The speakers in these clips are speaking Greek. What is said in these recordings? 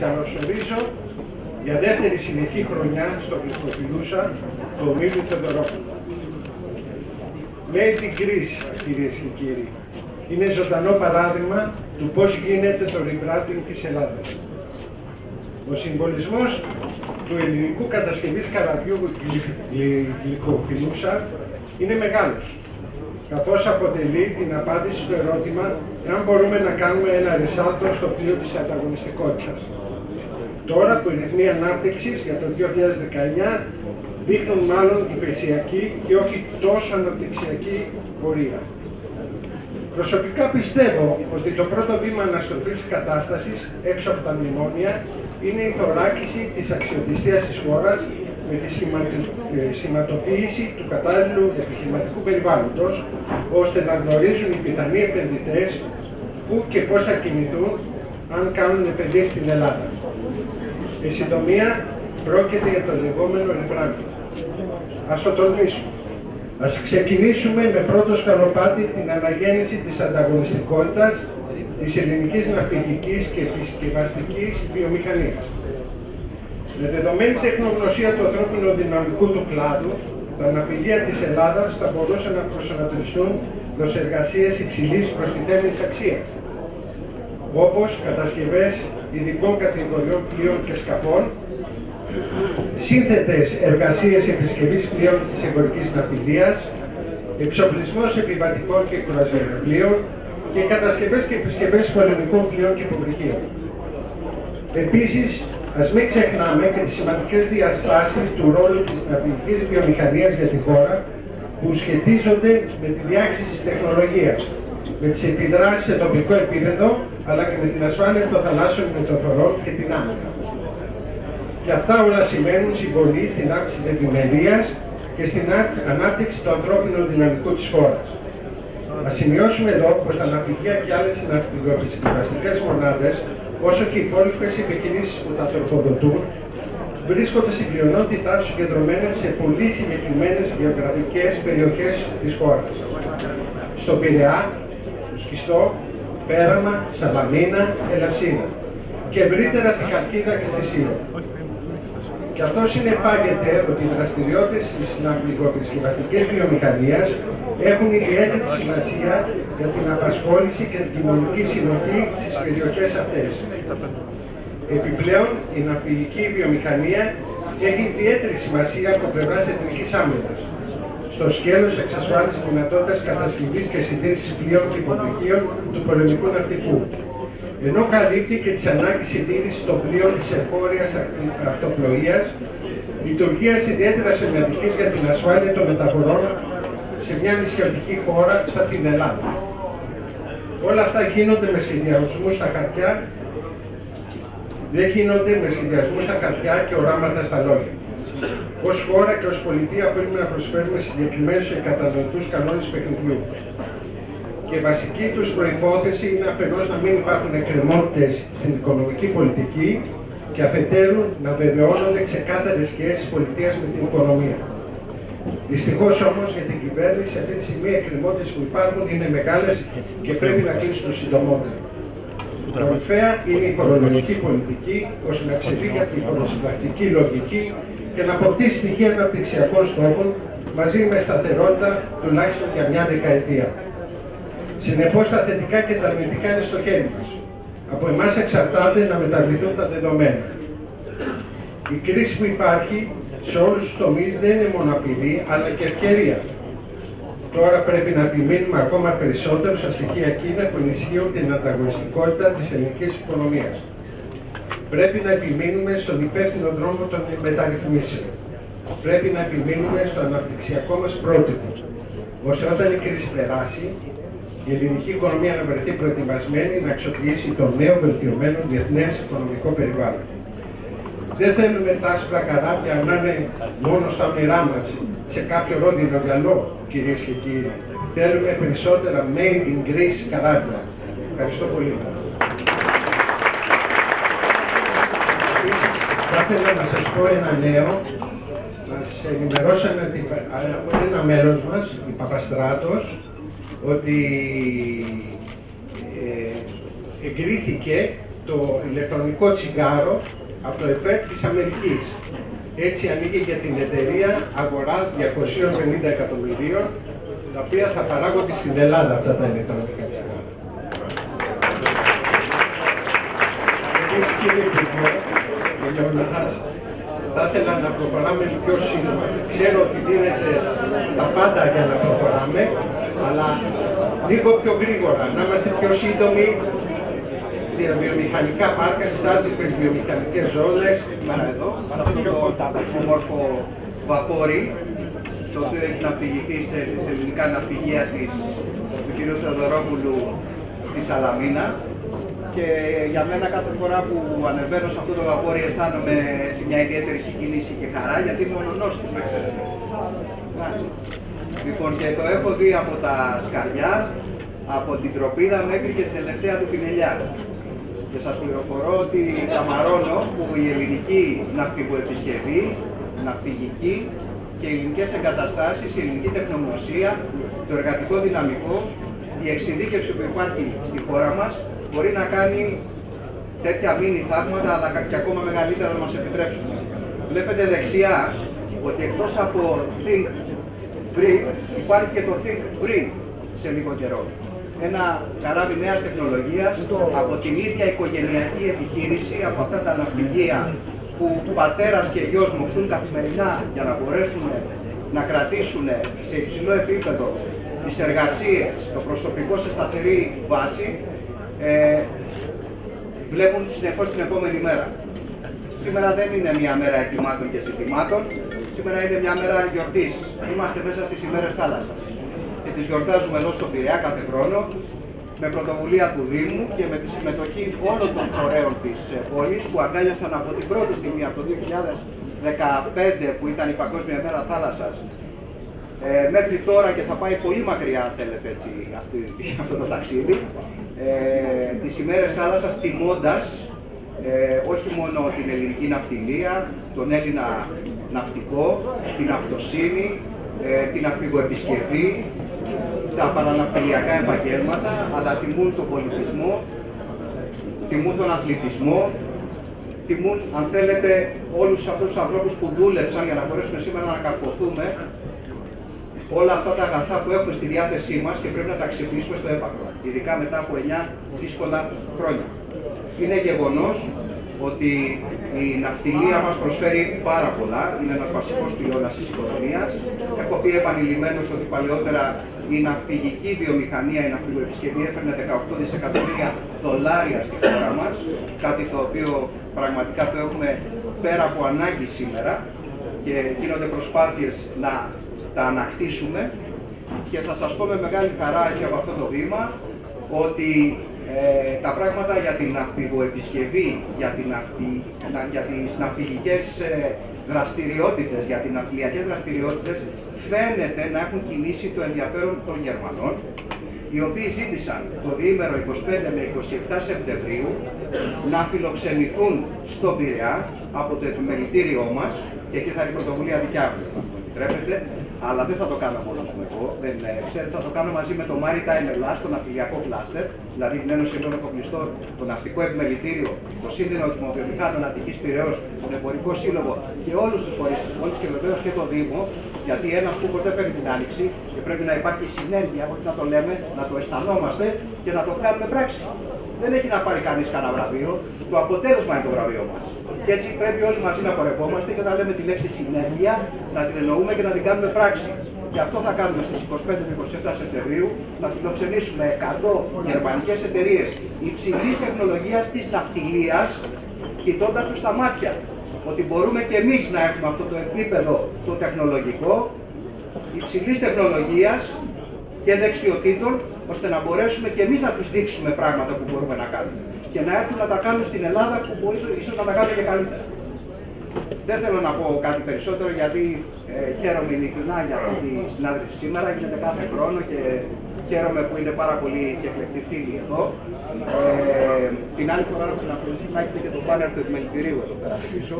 καλωσορίζω για δεύτερη συνεχή χρονιά στο Πληθοφιλούσα το Μίλου Θεοδωρόπουλο. Made in Greece, κυρίες και κύριοι, είναι ζωντανό παράδειγμα του πώς γίνεται το rebranding της Ελλάδας. Ο συμβολισμός του ελληνικού κατασκευής καραβιού γλυκοφιλούσα είναι μεγάλος, καθώς αποτελεί την απάντηση στο ερώτημα αν μπορούμε να κάνουμε ένα ρισάλτο στο πλοίο της ανταγωνιστικότητας. Τώρα που οι ρυθμοί ανάπτυξη για το 2019 δείχνουν μάλλον υπηρεσιακή και όχι τόσο αναπτυξιακή πορεία. Προσωπικά πιστεύω ότι το πρώτο βήμα αναστροφής της κατάστασης έξω από τα μνημόνια είναι η θωράκιση της αξιοπιστίας της χώρας με τη ε, σχηματοποίηση του κατάλληλου επιχειρηματικού περιβάλλοντος, ώστε να γνωρίζουν οι πιθανοί επενδυτές πού και πώς θα κινηθούν αν κάνουν επενδύσεις στην Ελλάδα. Εν συντομία, πρόκειται για το λεγόμενο rebranding. Ας το τολμήσουμε. Ας ξεκινήσουμε με πρώτο σκαλοπάτι την αναγέννηση της ανταγωνιστικότητας της ελληνικής ναυπηγικής και φυσικευαστικής βιομηχανίας. Με δεδομένη τεχνογνωσία του ανθρώπινου δυναμικού του κλάδου, τα ναυπηγεία της Ελλάδας θα μπορούσαν να προσανατολιστούν προς εργασίες υψηλής προστιθέμενης αξίας, όπως κατασκευές ειδικών κατηγοριών πλοίων και σκαφών, σύνθετες εργασίες επισκευής πλοίων της εμπορικής ναυτιλίας, εξοπλισμός επιβατικών και κουραζιεροπλοίων και κατασκευές και επισκευές πολεμικών πλοίων και υποβρυχίων. Επίσης, ας μην ξεχνάμε και τις σημαντικές διαστάσεις του ρόλου της ναυτιλικής βιομηχανίας για τη χώρα που σχετίζονται με τη διάχυση της τεχνολογίας, με τις επιδράσεις σε τοπικό επίπεδο, αλλά και με την ασφάλεια των θαλάσσιων μεταφορών και την άμυνα. Και αυτά όλα σημαίνουν συμβολή στην αύξηση της ευημερίας και στην ανάπτυξη του ανθρώπινου δυναμικού της χώρας. Να σημειώσουμε εδώ πως τα ναυπηγεία και άλλες συναρπηγοεπισκευαστικές μονάδες, όσο και οι υπόλοιπες επιχειρήσεις που τα τροφοδοτούν, βρίσκονται στην πλειονότητά τους συγκεντρωμένες σε πολύ συγκεκριμένες γεωγραφικές περιοχές της χώρας. Στο Πειραιά, στο Σκιστό, Πέραμα, Σαλαμίνα, Ελαυσίνα και ευρύτερα στη Χαλκίδα και στη Σύρο. Και αυτό συνεπάγεται ότι οι δραστηριότητες της ναυπηγοεπισκευαστικής βιομηχανίας έχουν ιδιαίτερη σημασία για την απασχόληση και την κοινωνική συνοχή στις περιοχές αυτές. Επιπλέον, η ναυπηγική βιομηχανία έχει ιδιαίτερη σημασία από πλευράς εθνικής άμυνας. Στο σκέλος εξασφάλισης δυνατότητας κατασκευής και συντήρησης πλοίων και υποδοχείων του πολεμικού ναυτικού, ενώ καλύπτει και τις ανάγκες συντήρησης των πλοίων της εγχώριας αυτοπλοείας, λειτουργία ιδιαίτερα σημαντικής για την ασφάλεια των μεταφορών σε μια νησιωτική χώρα σαν την Ελλάδα. Όλα αυτά γίνονται με συνδυασμούς στα χαρτιά, δεν γίνονται με συνδυασμούς στα χαρτιά και οράματα στα λόγια. Ω χώρα και ως πολιτεία πρέπει να προσφέρουμε συγκεκριμένους και κατανοητούς κανόνες παιχνιδιού και βασική τους προπόθεση είναι αφενός να μην υπάρχουν εκκρεμότητες στην οικονομική πολιτική και αφετέρου να βεβαιώνονται ξεκάθαρες σχέσεις πολιτείας με την οικονομία. Δυστυχώς όμως για την κυβέρνηση αυτή τη στιγμή οι εκκρεμότητες που υπάρχουν είναι μεγάλες και πρέπει να κλείσουν το συντομότερο. Κορυφαία είναι η οικονομική πολιτική ώστε να ξεφύγει από την οικονομική λογική και να αποκτήσει στοιχεία αναπτυξιακών στόχων μαζί με σταθερότητα τουλάχιστον για μια δεκαετία. Συνεπώς τα θετικά και τα αρνητικά είναι στο χέρι μας. Από εμάς εξαρτάται να μεταβληθούν τα δεδομένα. Η κρίση που υπάρχει σε όλους τους τομείς δεν είναι μόνο απειλή, αλλά και ευκαιρία. Τώρα πρέπει να επιμείνουμε ακόμα περισσότερο στα στοιχεία εκείνα που ενισχύουν την ανταγωνιστικότητα της ελληνικής οικονομίας. Πρέπει να επιμείνουμε στον υπεύθυνο δρόμο των μεταρρυθμίσεων. Πρέπει να επιμείνουμε στο αναπτυξιακό μας πρότυπο, ώστε όταν η κρίση περάσει, η ελληνική οικονομία να βρεθεί προετοιμασμένη να αξιοποιήσει το νέο βελτιωμένο διεθνές οικονομικό περιβάλλον. Δεν θέλουμε τα άσπρα καράβια να είναι μόνο στα όνειρά μας, σε κάποιο ρόδινο γυαλό, κυρίες και κύριοι. Θέλουμε περισσότερα made in Greece καράβια. Ευχαριστώ πολύ. Ήθελα να σας πω ένα νέο. Μας ενημερώσαμε από ένα μέλος μας, η Παπαστράτος, ότι ε, εγκρίθηκε το ηλεκτρονικό τσιγάρο από το ΕΦΕΤ της Αμερικής. Έτσι ανοίγει για την εταιρεία αγορά 250 εκατομμυρίων, τα οποία θα παράγονται στην Ελλάδα αυτά τα ηλεκτρονικά τσιγάρα. Επίσης κύριε Υπουργέ, θα ήθελα να προχωράμε πιο σύντομα. Ξέρω ότι δίνετε τα πάντα για να προχωράμε, αλλά λίγο πιο γρήγορα, να είμαστε πιο σύντομοι στα βιομηχανικά πάρκα, στις άτυπες βιομηχανικές ζώνες. εδώ, αυτό το όμορφο βαπόρι, το οποίο έχει ναυπηγηθεί σε, σε ελληνικά ναυπηγεία της, του κ. Θεοδωρόπουλου στη Σαλαμίνα. Και για μένα κάθε φορά που ανεβαίνω σε αυτό το βαπόρι αισθάνομαι μια ιδιαίτερη συγκίνηση και χαρά, γιατί είμαι ονονόστιμο, ξέρετε. Λοιπόν, και το έχω δει από τα σκαριά, από την τροπίδα μέχρι και την τελευταία του πινελιά. Και σας πληροφορώ ότι καμαρώνω που η ελληνική ναυπηγοεπισκευή, ναυπηγική και οι ελληνικές εγκαταστάσεις, η ελληνική τεχνογνωσία, το εργατικό δυναμικό, η εξειδίκευση που υπάρχει στη χώρα μας μπορεί να κάνει τέτοια μήνυ θαύματα, αλλά και ακόμα μεγαλύτερα να μας επιτρέψουν. Βλέπετε δεξιά ότι εκτός από Think Free υπάρχει και το Think Free σε λίγο καιρό. Ένα καράβι νέας τεχνολογίας από την ίδια οικογενειακή επιχείρηση, από αυτά τα ναυπηγεία που πατέρας και γιος μοχθούν καθημερινά για να μπορέσουν να κρατήσουν σε υψηλό επίπεδο τις εργασίες, το προσωπικό σε σταθερή βάση, ε, βλέπουν συνεχώς την επόμενη μέρα. Σήμερα δεν είναι μια μέρα εκκλημάτων και ζητημάτων, σήμερα είναι μια μέρα γιορτής. Είμαστε μέσα στις ημέρες θάλασσας και τις γιορτάζουμε εδώ στο Πειραιά κάθε χρόνο με πρωτοβουλία του Δήμου και με τη συμμετοχή όλων των φορέων της ε, πόλης που αγκάλιασαν από την πρώτη στιγμή, από το 2015 που ήταν η Παγκόσμια Μέρα Θάλασσας ε, μέχρι τώρα και θα πάει πολύ μακριά αν θέλετε έτσι αυτή, αυτό το ταξίδι. Ε, τις ημέρες θάλασσας τιμώντας ε, όχι μόνο την ελληνική ναυτιλία, τον Έλληνα ναυτικό, την αυτοσύνη, ε, την απειγοεπισκευή, τα παραναυτιλιακά επαγγέλματα, αλλά τιμούν τον πολιτισμό, τιμούν τον αθλητισμό, τιμούν, αν θέλετε, όλους αυτούς τους ανθρώπους που δούλεψαν για να μπορέσουμε σήμερα να καρποθούμε όλα αυτά τα αγαθά που έχουμε στη διάθεσή μας και πρέπει να τα αξιοποιήσουμε στο έπακρο, ειδικά μετά από 9 δύσκολα χρόνια. Είναι γεγονός ότι η ναυτιλία μας προσφέρει πάρα πολλά, είναι ένας βασικός πυλώνας της οικονομίας. Έχω πει επανειλημμένως ότι παλαιότερα η ναυπηγική βιομηχανία, η ναυπηγοεπισκευή έφερνε 18 δισεκατομμύρια δολάρια στη χώρα μας, κάτι το οποίο πραγματικά το έχουμε πέρα από ανάγκη σήμερα και γίνονται προσπάθειες να τα ανακτήσουμε και θα σας πω με μεγάλη χαρά έτσι από αυτό το βήμα ότι ε, τα πράγματα για την ναυπηγοεπισκευή, για, την ναυπη, για τις ναυπηγικές ε, δραστηριότητες, για τις ναυπηγικές δραστηριότητες φαίνεται να έχουν κινήσει το ενδιαφέρον των Γερμανών οι οποίοι ζήτησαν το διήμερο 25 με 27 Σεπτεμβρίου να φιλοξενηθούν στον Πειραιά από το επιμελητήριό μας και εκεί θα είναι η πρωτοβουλία δικιά μου, επιτρέπετε, αλλά δεν θα το κάνω μόνος μου εγώ. Δεν, ξέρετε, θα το κάνω μαζί με το Maritime Ελλάς, το ναυτιλιακό κλάστερ, δηλαδή την Ένωση Ελλήνων Εφοπλιστών, το Ναυτικό Επιμελητήριο, το Σύνδεσμο Δημοβιομηχάνων Αττικής Πυραιός, τον Εμπορικό Σύλλογο και όλους τους φορείς της πόλης και βεβαίως και το Δήμο, γιατί ένας που ποτέ φέρνει την άνοιξη και πρέπει να υπάρχει συνέργεια, όχι να το λέμε, να το αισθανόμαστε και να το κάνουμε πράξη. Δεν έχει να πάρει κανείς κανένα βραβείο, το αποτέλεσμα είναι το βραβείο μας. Και έτσι πρέπει όλοι μαζί να πορευόμαστε και όταν λέμε τη λέξη συνέργεια, να την εννοούμε και να την κάνουμε πράξη. Και αυτό θα κάνουμε στις 25 με 27 Σεπτεμβρίου. Θα φιλοξενήσουμε 100 γερμανικές εταιρείες υψηλής τεχνολογίας της ναυτιλίας, κοιτώντας τους στα μάτια. Ότι μπορούμε και εμείς να έχουμε αυτό το επίπεδο το τεχνολογικό, υψηλής τεχνολογίας και δεξιοτήτων, ώστε να μπορέσουμε και εμείς να τους δείξουμε πράγματα που μπορούμε να κάνουμε και να έρθουν να τα κάνουν στην Ελλάδα που μπορείς ίσως να τα κάνουν και καλύτερα. Δεν θέλω να πω κάτι περισσότερο γιατί ε, χαίρομαι ειλικρινά για αυτή τη συνάντηση σήμερα. Γίνεται κάθε χρόνο και χαίρομαι που είναι πάρα πολύ και εκλεκτοί φίλοι εδώ. Ε, την άλλη φορά να σας να έχετε και το πάνελ του επιμελητηρίου εδώ πέρα πίσω.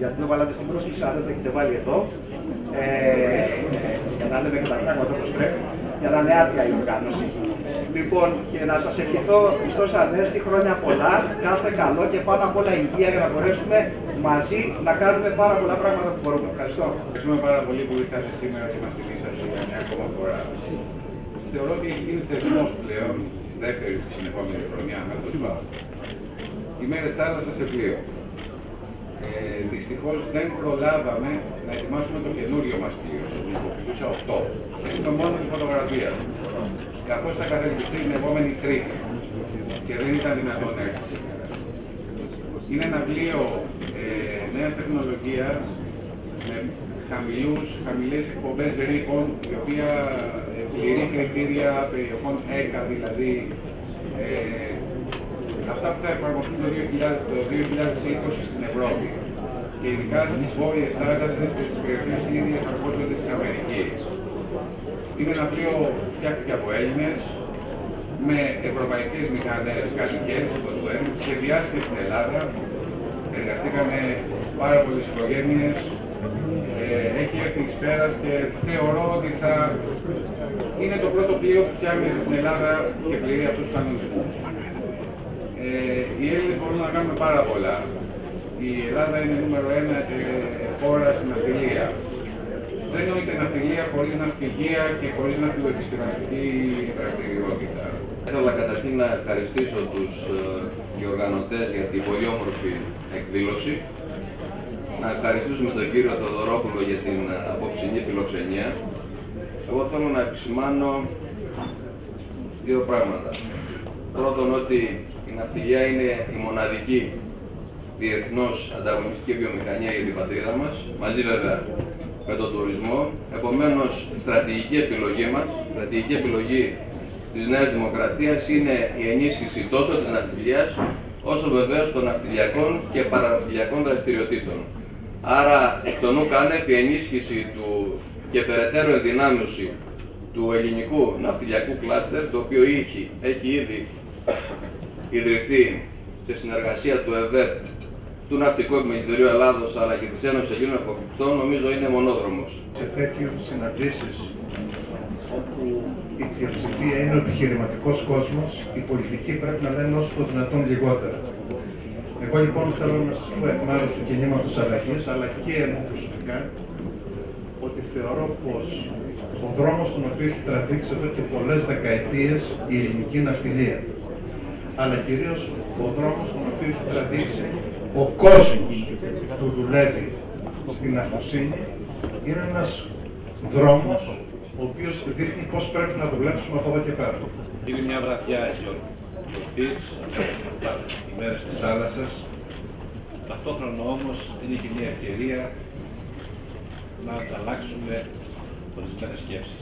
Γιατί το βάλατε στην πρόσκληση, αλλά δεν το έχετε βάλει εδώ. Ε, για να λέμε και τα πράγματα όπως πρέπει, για να είναι άρτια η οργάνωση. Λοιπόν, και να σας ευχηθώ Χριστός Ανέστη χρόνια πολλά, κάθε καλό και πάνω απ' όλα υγεία για να μπορέσουμε μαζί να κάνουμε πάρα πολλά πράγματα που μπορούμε. Ευχαριστώ. Ευχαριστούμε πάρα πολύ που ήρθατε σήμερα και μας τιμήσατε για μια ακόμα φορά. Θεωρώ ότι έχει γίνει θεσμός πλέον, δεύτερη συνεχόμενη χρονιά με το ΣΠΑ. Οι μέρες θάλασσας σε πλοίο. Ε, Δυστυχώς δεν προλάβαμε να ετοιμάσουμε το καινούριο μας πλοίο, το Νικοφιλούσα 8. Έχουμε μόνο της φωτογραφίας. Καθώ θα καθελιστεί την επόμενη Τρίτη και δεν ήταν δυνατόν να έρθει σήμερα. Είναι ένα πλοίο ε, νέας τεχνολογίας με χαμηλούς, χαμηλές εκπομπές ρήπων, η οποία ε, πληρεί κριτήρια περιοχών ΕΚΑ, δηλαδή ε, αυτά που θα εφαρμοστούν το 2020 στην Ευρώπη και ειδικά στις βόρειες θάλασσες και στις περιοχές ήδη εφαρμόζονται τη Αμερική. Είναι ένα πλοίο φτιάχτηκε από Έλληνες με ευρωπαϊκές μηχανές γαλλικέ, το ΤΟΕΜ, σχεδιάστηκε στην Ελλάδα. Εργαστήκανε πάρα πολλές οικογένειες. Ε, έχει έρθει εις πέρας και θεωρώ ότι θα είναι το πρώτο πλοίο που φτιάχνεται στην Ελλάδα και πληρεί αυτούς τους κανονισμούς. Ε, οι Έλληνες μπορούν να κάνουν πάρα πολλά. Η Ελλάδα είναι νούμερο ένα χώρα στην ναυτιλία. Δεν νοείται ναυτιλία χωρίς ναυπηγεία και χωρίς ναυτιλοεπισκευαστική δραστηριότητα. Ήθελα καταρχήν να ευχαριστήσω τους ε, οργανωτές για την πολύ όμορφη εκδήλωση. Να ευχαριστήσουμε τον κύριο Θεοδωρόπουλο για την απόψινή φιλοξενία. Εγώ θέλω να επισημάνω δύο πράγματα. Πρώτον ότι η ναυτιλία είναι η μοναδική διεθνώς ανταγωνιστική βιομηχανία για την πατρίδα μας, μαζί βέβαια με τον τουρισμό. Επομένως, η στρατηγική επιλογή μας, η στρατηγική επιλογή της Νέας Δημοκρατίας είναι η ενίσχυση τόσο της ναυτιλίας, όσο βεβαίως των ναυτιλιακών και παραναυτιλιακών δραστηριοτήτων. Άρα, εκ των ουκάνευ, η ενίσχυση του και περαιτέρω ενδυνάμωση του ελληνικού ναυτιλιακού κλάστερ, το οποίο έχει, έχει ήδη ιδρυθεί σε συνεργασία του ΕΒΕΤ, του Ναυτικού Επιμελητηρίου Ελλάδος αλλά και της Ένωσης Ελλήνων Αποκρυπτών, νομίζω είναι μονόδρομος. Σε τέτοιους συναντήσεις όπου η πλειοψηφία είναι ο επιχειρηματικός κόσμος, οι πολιτικοί πρέπει να λένε όσο το δυνατόν λιγότερα. Εγώ λοιπόν θέλω να σας πω εκ μέρους του κινήματος αλλαγής, αλλά και εγώ προσωπικά, ότι θεωρώ πως ο δρόμος τον οποίο έχει τραβήξει εδώ και πολλές δεκαετίες η ελληνική ναυτιλία αλλά κυρίως ο δρόμος τον οποίο έχει τραβήξει ο κόσμος που δουλεύει στην αυτοσύνη είναι ένας δρόμος ο οποίος δείχνει πώς πρέπει να δουλέψουμε από εδώ και πέρα. Είναι μια βραδιά γιορτής, οι μέρες της θάλασσας. Ταυτόχρονα όμως είναι και μια ευκαιρία να ανταλλάξουμε ορισμένες σκέψεις.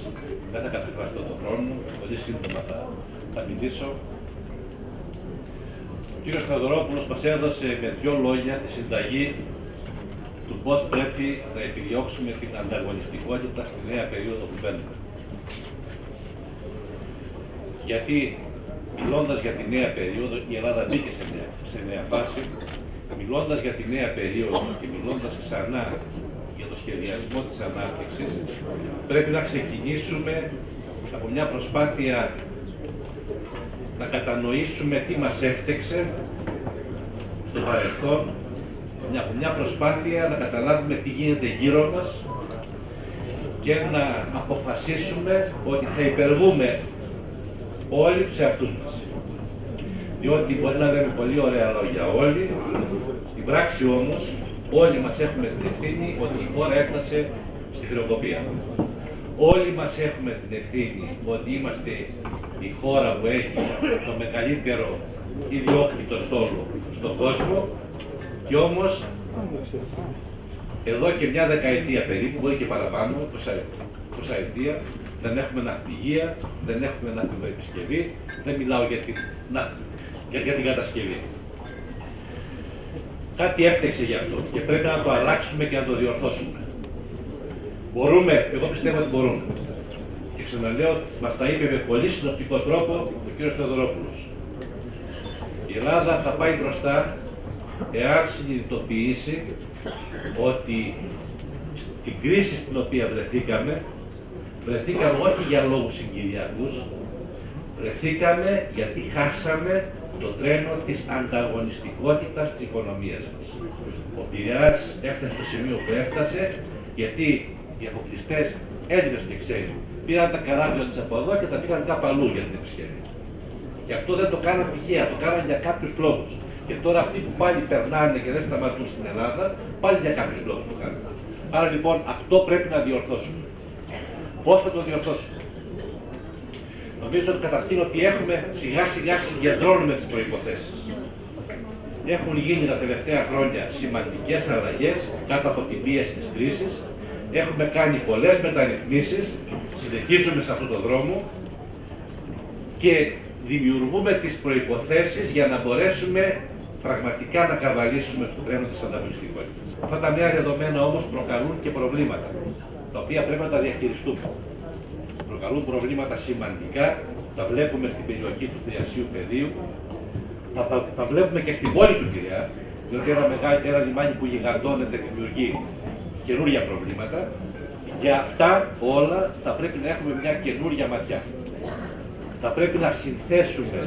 Δεν θα καταφράσω τον χρόνο, πολύ σύντομα θα, θα μιλήσω κύριος Θεοδωρόπουλος μας έδωσε με δύο λόγια τη συνταγή του πώς πρέπει να επιδιώξουμε την ανταγωνιστικότητα στη νέα περίοδο που μπαίνουμε. Γιατί μιλώντας για τη νέα περίοδο, η Ελλάδα μπήκε σε νέα, σε νέα φάση, μιλώντας για τη νέα περίοδο και μιλώντας ξανά για το σχεδιασμό της ανάπτυξης, πρέπει να ξεκινήσουμε από μια προσπάθεια να κατανοήσουμε τι μας έφτεξε στο παρελθόν, μια, μια προσπάθεια να καταλάβουμε τι γίνεται γύρω μας και να αποφασίσουμε ότι θα υπερβούμε όλοι τους εαυτούς μας. Διότι μπορεί να λέμε πολύ ωραία λόγια όλοι, στην πράξη όμως όλοι μας έχουμε την ευθύνη ότι η χώρα έφτασε στη χρεοκοπία. Όλοι μας έχουμε την ευθύνη ότι είμαστε η χώρα που έχει το μεγαλύτερο ιδιόκτητο στόλο στον κόσμο και όμως εδώ και μια δεκαετία περίπου, μπορεί και παραπάνω, τόσα αιτία, δεν έχουμε ναυπηγεία, δεν έχουμε ναυπηγοεπισκευή, δεν μιλάω για την, να, για, για την κατασκευή. Κάτι έφταξε γι' αυτό και πρέπει να το αλλάξουμε και να το διορθώσουμε. Μπορούμε, εγώ πιστεύω ότι μπορούμε. Και ξαναλέω, μας τα είπε με πολύ συνοπτικό τρόπο ο κ. Θεοδωρόπουλος. Η Ελλάδα θα πάει μπροστά εάν συνειδητοποιήσει ότι στην κρίση στην οποία βρεθήκαμε, βρεθήκαμε όχι για λόγους συγκυριακούς, Βρεθήκαμε γιατί χάσαμε το τρένο της ανταγωνιστικότητας της οικονομίας μας. Ο Πειραιάς έφτασε στο σημείο που έφτασε γιατί οι αποκλειστές Έλληνες και ξένοι πήραν τα καράβια τους από εδώ και τα πήγαν κάπου αλλού για την επισκέπτη. Και αυτό δεν το κάναν τυχαία, το κάναν για κάποιους λόγους. Και τώρα αυτοί που πάλι περνάνε και δεν σταματούν στην Ελλάδα, πάλι για κάποιους λόγους το κάνουν. Άρα λοιπόν αυτό πρέπει να διορθώσουμε. Πώς θα το διορθώσουμε. Νομίζω ότι καταρχήν ότι έχουμε σιγά σιγά συγκεντρώνουμε τις προϋποθέσεις. Έχουν γίνει τα τελευταία χρόνια σημαντικές αλλαγές κάτω από την πίεση της κρίσης. Έχουμε κάνει πολλές μεταρρυθμίσεις, συνεχίζουμε σε αυτόν τον δρόμο και δημιουργούμε τις προϋποθέσεις για να μπορέσουμε πραγματικά να καβαλήσουμε το τρένο της ανταγωνιστικότητας. Αυτά τα νέα δεδομένα όμως προκαλούν και προβλήματα, τα οποία πρέπει να τα διαχειριστούμε. Προκαλούν προβλήματα σημαντικά, τα βλέπουμε στην περιοχή του Θριασίου Πεδίου, θα, θα, θα βλέπουμε και στην πόλη του Πειραιά, διότι ένα, μεγάλο, ένα λιμάνι που γιγαντώνεται δημιουργεί καινούργια προβλήματα. Για αυτά όλα θα πρέπει να έχουμε μια καινούργια ματιά. Θα πρέπει να συνθέσουμε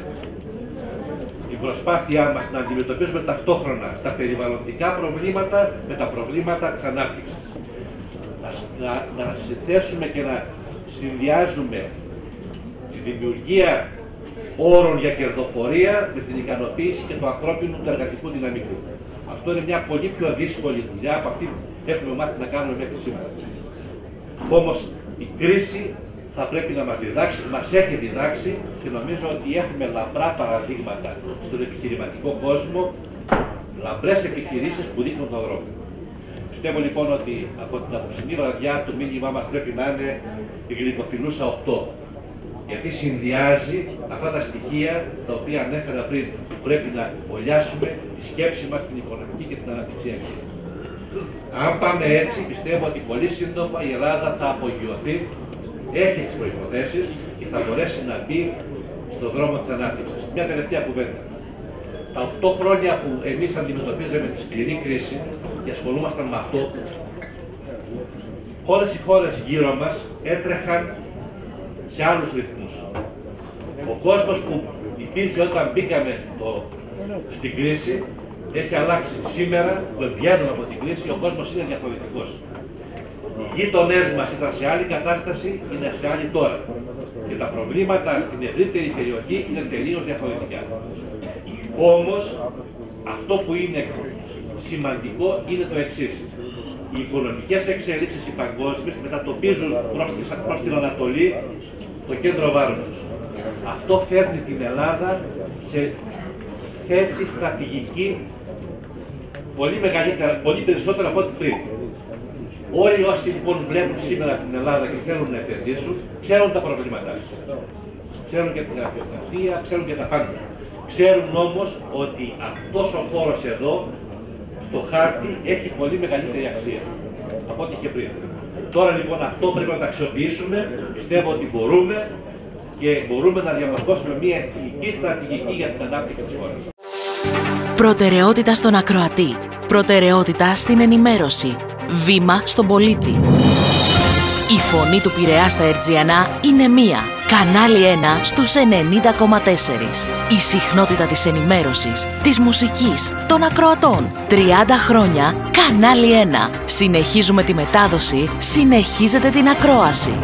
την προσπάθειά μας να αντιμετωπίζουμε ταυτόχρονα τα περιβαλλοντικά προβλήματα με τα προβλήματα της ανάπτυξης. Να, να, να συνθέσουμε και να συνδυάζουμε τη δημιουργία όρων για κερδοφορία με την ικανοποίηση και του ανθρώπινου του εργατικού δυναμικού. Αυτό είναι μια πολύ πιο δύσκολη δουλειά από αυτή που έχουμε μάθει να κάνουμε μέχρι σήμερα. Όμως η κρίση θα πρέπει να μας διδάξει, μας έχει διδάξει και νομίζω ότι έχουμε λαμπρά παραδείγματα στον επιχειρηματικό κόσμο, λαμπρές επιχειρήσεις που δείχνουν τον δρόμο. Πιστεύω λοιπόν ότι από την απόψινή βραδιά το μήνυμά μας πρέπει να είναι η γλυκοφιλούσα 8. Γιατί συνδυάζει αυτά τα στοιχεία τα οποία ανέφερα πριν. Πρέπει να ολιάσουμε τη σκέψη μας, την οικονομική και την αναπτυξιακή. Αν πάμε έτσι, πιστεύω ότι πολύ σύντομα η Ελλάδα θα απογειωθεί έχει τις προϋποθέσεις και θα μπορέσει να μπει στον δρόμο της ανάπτυξης. Μια τελευταία κουβέντα. Τα 8 χρόνια που εμείς αντιμετωπίζαμε τη σκληρή κρίση και ασχολούμασταν με αυτό, όλες οι χώρες γύρω μας έτρεχαν σε άλλους ρυθμούς. Ο κόσμος που υπήρχε όταν μπήκαμε το, στην κρίση έχει αλλάξει. Σήμερα που βγαίνουμε από την κρίση ο κόσμος είναι διαφορετικός. Οι γείτονές μας ήταν σε άλλη κατάσταση, είναι σε άλλη τώρα. Και τα προβλήματα στην ευρύτερη περιοχή είναι τελείως διαφορετικά. Όμως, αυτό που είναι σημαντικό είναι το εξής. Οι οικονομικές εξέλιξει, οι παγκόσμιες, μετατοπίζουν προς την Ανατολή το κέντρο βάρους τους. Αυτό φέρνει την Ελλάδα σε θέση στρατηγική πολύ μεγαλύτερα, πολύ περισσότερα από ό,τι πριν. Όλοι όσοι λοιπόν βλέπουν σήμερα την Ελλάδα και θέλουν να επενδύσουν, ξέρουν τα προβλήματά του. Ξέρουν και την γραφειοκρατία, ξέρουν και τα πάντα. Ξέρουν όμως ότι αυτός ο χώρος εδώ, στο χάρτη, έχει πολύ μεγαλύτερη αξία από ό,τι είχε πριν. Τώρα λοιπόν αυτό πρέπει να τα αξιοποιήσουμε, πιστεύω ότι μπορούμε και μπορούμε να διαμορφώσουμε μια εθνική στρατηγική για την ανάπτυξη της χώρας. Προτεραιότητα στον ακροατή. Προτεραιότητα στην ενημέρωση Βήμα στον πολίτη. Η φωνή του Πειραιά στα Ερτζιανά είναι μία. Κανάλι 1 στους 90,4. Η συχνότητα της ενημέρωσης, της μουσικής, των ακροατών. 30 χρόνια, Κανάλι 1. Συνεχίζουμε τη μετάδοση, συνεχίζετε την ακρόαση.